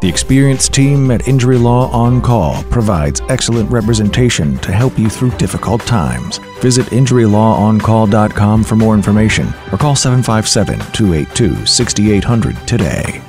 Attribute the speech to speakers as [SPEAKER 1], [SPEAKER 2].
[SPEAKER 1] The experienced team at Injury Law On Call provides excellent representation to help you through difficult times. Visit injurylawoncall.com for more information or call 757 282 6800 today.